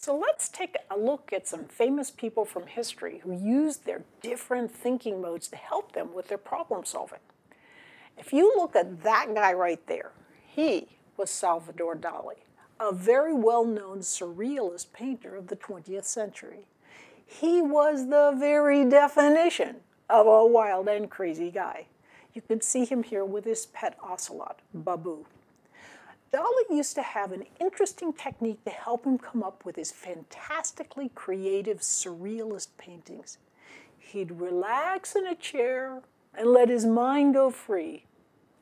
So let's take a look at some famous people from history who used their different thinking modes to help them with their problem solving. If you look at that guy right there, he was Salvador Dali, a very well-known surrealist painter of the 20th century. He was the very definition of a wild and crazy guy. You can see him here with his pet ocelot, Babu. Dali used to have an interesting technique to help him come up with his fantastically creative surrealist paintings. He'd relax in a chair and let his mind go free,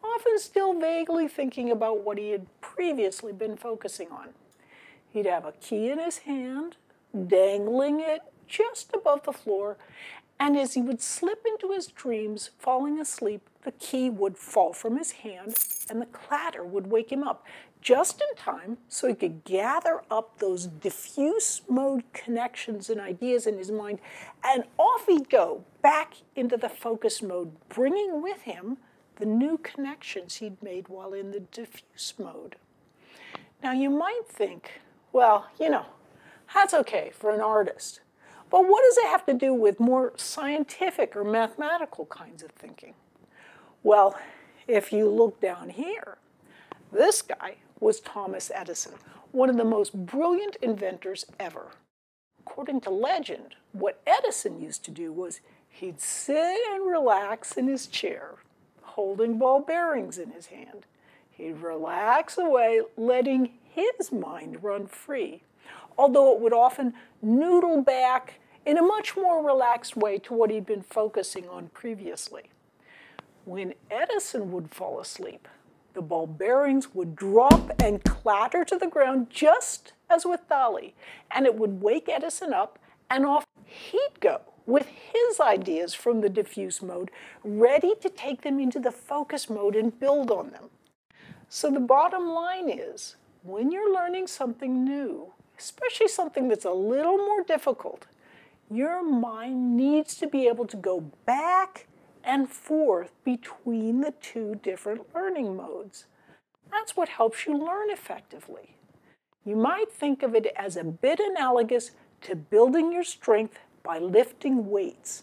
often still vaguely thinking about what he had previously been focusing on. He'd have a key in his hand, dangling it just above the floor, and as he would slip into his dreams, falling asleep, the key would fall from his hand and the clatter would wake him up just in time so he could gather up those diffuse mode connections and ideas in his mind, and off he'd go back into the focus mode, bringing with him the new connections he'd made while in the diffuse mode. Now you might think, well, you know, that's okay for an artist. But what does it have to do with more scientific or mathematical kinds of thinking? Well, if you look down here, this guy was Thomas Edison, one of the most brilliant inventors ever. According to legend, what Edison used to do was he'd sit and relax in his chair, holding ball bearings in his hand. He'd relax away, letting his mind run free although it would often noodle back in a much more relaxed way to what he'd been focusing on previously. When Edison would fall asleep, the ball bearings would drop and clatter to the ground just as with Dali, and it would wake Edison up and off he'd go with his ideas from the diffuse mode, ready to take them into the focus mode and build on them. So the bottom line is, when you're learning something new, especially something that's a little more difficult, your mind needs to be able to go back and forth between the two different learning modes. That's what helps you learn effectively. You might think of it as a bit analogous to building your strength by lifting weights.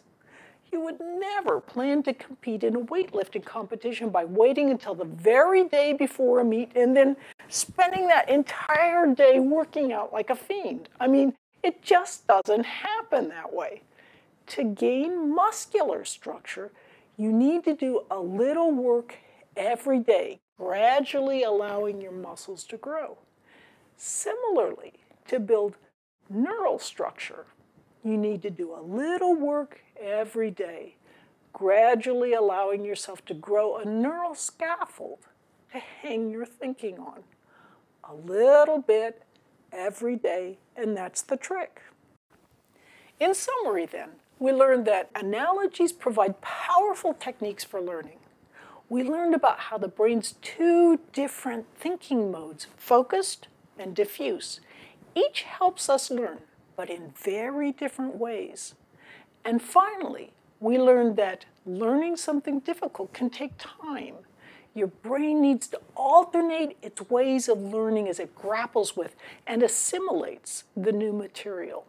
You would never plan to compete in a weightlifting competition by waiting until the very day before a meet and then spending that entire day working out like a fiend. I mean, it just doesn't happen that way. To gain muscular structure, you need to do a little work every day, gradually allowing your muscles to grow. Similarly, to build neural structure, you need to do a little work every day, gradually allowing yourself to grow a neural scaffold to hang your thinking on. A little bit every day, and that's the trick. In summary, then, we learned that analogies provide powerful techniques for learning. We learned about how the brain's two different thinking modes, focused and diffuse, each helps us learn, but in very different ways. And finally, we learned that learning something difficult can take time. Your brain needs to alternate its ways of learning as it grapples with and assimilates the new material.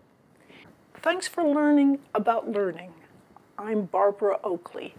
Thanks for learning about learning. I'm Barbara Oakley.